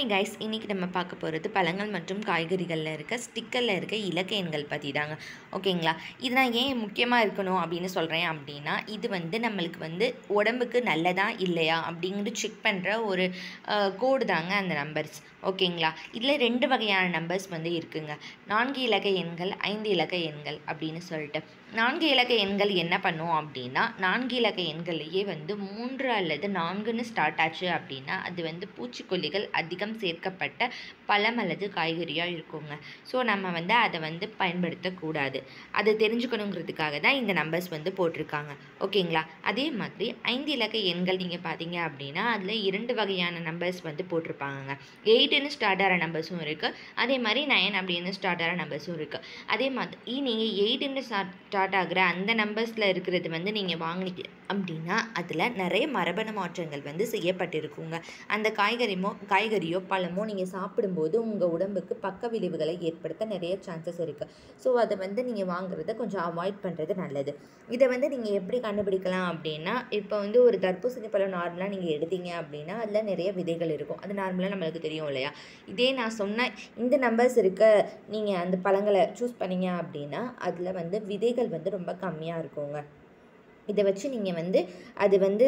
Hi guys இன்றைக்கி நம்ம பார்க்க போகிறது பழங்கள் மற்றும் காய்கறிகளில் இருக்க ஸ்டிக்கரில் இருக்க இலக்க எண்கள் பற்றி தாங்க ஓகேங்களா இது நான் ஏன் முக்கியமாக இருக்கணும் அப்படின்னு சொல்கிறேன் அப்படின்னா இது வந்து நம்மளுக்கு வந்து உடம்புக்கு நல்லதா இல்லையா அப்படிங்கிறது செக் பண்ணுற ஒரு கோடு தாங்க அந்த நம்பர்ஸ் ஓகேங்களா இதில் ரெண்டு வகையான நம்பர்ஸ் வந்து இருக்குங்க. நான்கு இலக்க எண்கள் ஐந்து இலக்க எண்கள் அப்படின்னு சொல்லிட்டு. நான்கு இலக்க எண்கள் என்ன பண்ணும் அப்படின்னா நான்கு இலக்க எண்கள்லேயே வந்து மூன்று அல்லது நான்குன்னு ஸ்டார்ட் ஆச்சு அப்படின்னா அது வந்து பூச்சிக்கொல்லிகள் அதிகம் சேர்க்கப்பட்ட பழம் அல்லது காய்கறியாக இருக்குங்க. ஸோ நம்ம வந்து அதை வந்து பயன்படுத்தக்கூடாது. அதை தெரிஞ்சுக்கணுங்கிறதுக்காக தான் இந்த நம்பர்ஸ் வந்து போட்டிருக்காங்க. ஓகேங்களா? அதே மாதிரி ஐந்து இலக்க எண்கள் நீங்கள் பார்த்தீங்க அப்படின்னா அதில் இரண்டு வகையான நம்பர்ஸ் வந்து போட்டிருப்பாங்க எயிட்டுன்னு ஸ்டார்ட் ஆகிற நம்பர்ஸும் இருக்குது அதே மாதிரி நயன் அப்படின்னு ஸ்டார்ட் ஆகிற நம்பர்ஸும் இருக்குது அதே மாதிரி நீங்கள் எயிட்டுன்னு ஸ்டார்ட் ஸ்டார்ட் ஆகிற அந்த நம்பர்ஸில் இருக்கிறது வந்து நீங்கள் வாங்கினீங்க அப்படின்னா அதில் நிறைய மரபணு மாற்றங்கள் வந்து செய்யப்பட்டிருக்குங்க. அந்த காய்கறிமோ காய்கறியோ பழமோ நீங்கள் சாப்பிடும்போது உங்கள் உடம்புக்கு பக்க விளைவுகளை ஏற்படுத்த நிறைய சான்சஸ் இருக்குது ஸோ அதை வந்து நீங்கள் வாங்குறத கொஞ்சம் அவாய்ட் பண்ணுறது நல்லது. இதை வந்து நீங்கள் எப்படி கண்டுபிடிக்கலாம் அப்படின்னா இப்போ வந்து ஒரு தர்பூசணி பழம் நார்மலாக நீங்கள் எடுத்தீங்க அப்படின்னா அதில் நிறைய விதைகள் இருக்கும். அது நார்மலாக நம்மளுக்கு தெரியும் இல்லையா? இதே நான் சொன்ன இந்த நம்பர்ஸ் இருக்க நீங்கள் அந்த பழங்களை சூஸ் பண்ணீங்க அப்படின்னா அதில் வந்து விதைகள் வந்து ரொம்ப கம்மியாக இருக்குங்க. இதை வச்சு நீங்கள் வந்து அது வந்து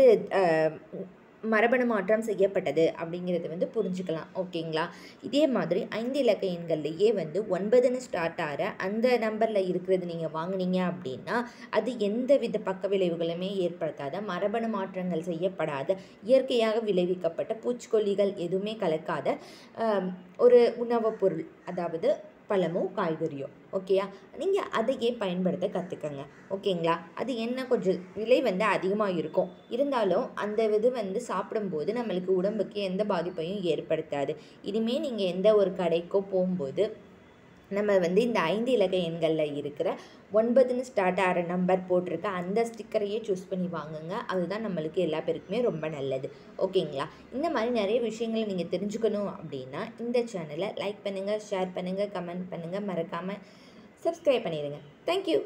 மரபணு மாற்றம் செய்யப்பட்டது அப்படிங்கிறது வந்து புரிஞ்சுக்கலாம் ஓகேங்களா? இதே மாதிரி ஐந்து இலக்க எண்கள்லேயே வந்து ஒன்பதுன்னு ஸ்டார்ட் ஆகிற அந்த நம்பரில் இருக்கிறது நீங்கள் வாங்கினீங்க அப்படின்னா அது எந்த வித பக்க விளைவுகளுமே ஏற்படுத்தாத மரபணு மாற்றங்கள் செய்யப்படாத இயற்கையாக விளைவிக்கப்பட்ட பூச்சிக்கொல்லிகள் எதுவுமே கலக்காத ஒரு உணவுப் பொருள் அதாவது பழமோ காய்கறியோ ஓகேயா நீங்கள் அதையே பயன்படுத்த கற்றுக்கங்க ஓகேங்களா அது என்ன? கொஞ்சம் விலை வந்து அதிகமாக இருக்கும். இருந்தாலும் அந்த இது வந்து சாப்பிடும்போது நம்மளுக்கு உடம்புக்கு எந்த பாதிப்பையும் ஏற்படுத்தாது. இனிமேல் நீங்கள் எந்த ஒரு கடைக்கோ போகும்போது நம்ம வந்து இந்த ஐந்து இலக்க எண்களில் இருக்கிற ஒன்பதுன்னு ஸ்டார்ட் ஆகிற நம்பர் போட்டிருக்க அந்த ஸ்டிக்கரையே சூஸ் பண்ணி வாங்குங்க. அதுதான் நம்மளுக்கு எல்லா பேருக்குமே ரொம்ப நல்லது. ஓகேங்களா? இந்த மாதிரி நிறைய விஷயங்களை நீங்கள் தெரிஞ்சுக்கணும் அப்படின்னா இந்த சேனலை லைக் பண்ணுங்கள் ஷேர் பண்ணுங்கள் கமெண்ட் பண்ணுங்கள் மறக்காமல் சப்ஸ்கிரைப் பண்ணிடுங்க தேங்க்யூ